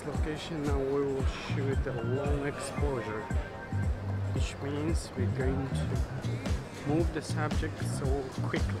location now we will shoot a long exposure which means we're going to move the subject so quickly